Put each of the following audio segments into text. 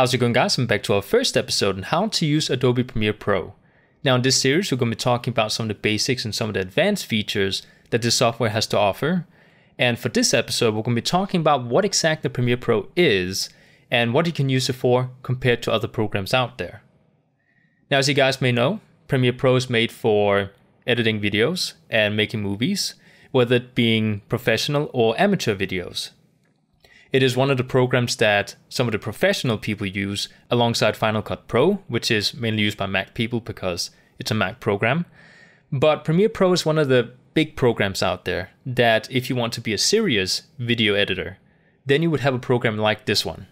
How's it going guys? I'm back to our first episode on how to use Adobe Premiere Pro. Now in this series we're going to be talking about some of the basics and some of the advanced features that this software has to offer. And for this episode we're going to be talking about what exactly Premiere Pro is and what you can use it for compared to other programs out there. Now as you guys may know, Premiere Pro is made for editing videos and making movies, whether it being professional or amateur videos. It is one of the programs that some of the professional people use alongside Final Cut Pro, which is mainly used by Mac people because it's a Mac program. But Premiere Pro is one of the big programs out there that if you want to be a serious video editor, then you would have a program like this one.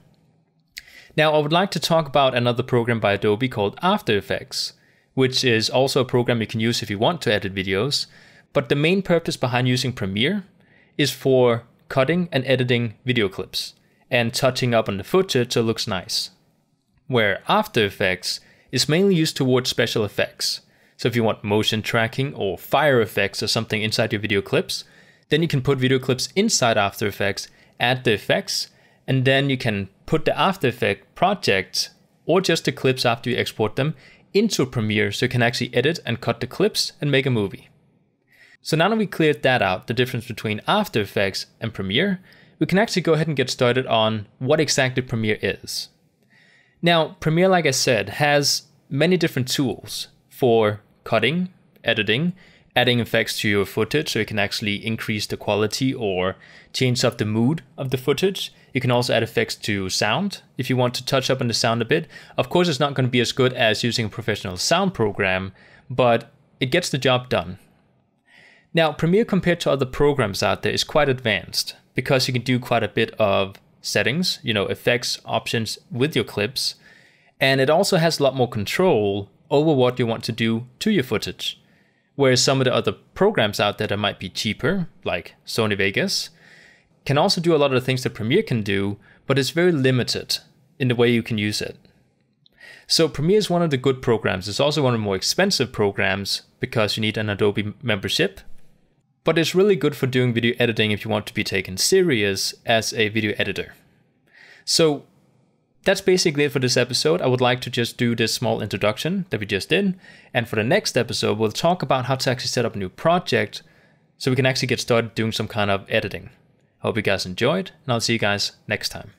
Now, I would like to talk about another program by Adobe called After Effects, which is also a program you can use if you want to edit videos. But the main purpose behind using Premiere is for cutting and editing video clips and touching up on the footage so it looks nice. Where After Effects is mainly used towards special effects. So if you want motion tracking or fire effects or something inside your video clips, then you can put video clips inside After Effects, add the effects, and then you can put the After Effect project or just the clips after you export them into Premiere so you can actually edit and cut the clips and make a movie. So now that we cleared that out, the difference between After Effects and Premiere, we can actually go ahead and get started on what exactly Premiere is. Now, Premiere, like I said, has many different tools for cutting, editing, adding effects to your footage so you can actually increase the quality or change up the mood of the footage. You can also add effects to sound if you want to touch up on the sound a bit. Of course, it's not going to be as good as using a professional sound program, but it gets the job done. Now, Premiere compared to other programs out there is quite advanced because you can do quite a bit of settings, you know, effects options with your clips, and it also has a lot more control over what you want to do to your footage. Whereas some of the other programs out there that might be cheaper, like Sony Vegas, can also do a lot of the things that Premiere can do, but it's very limited in the way you can use it. So Premiere is one of the good programs. It's also one of the more expensive programs because you need an Adobe membership but it's really good for doing video editing if you want to be taken serious as a video editor. So that's basically it for this episode. I would like to just do this small introduction that we just did. And for the next episode, we'll talk about how to actually set up a new project so we can actually get started doing some kind of editing. Hope you guys enjoyed, and I'll see you guys next time.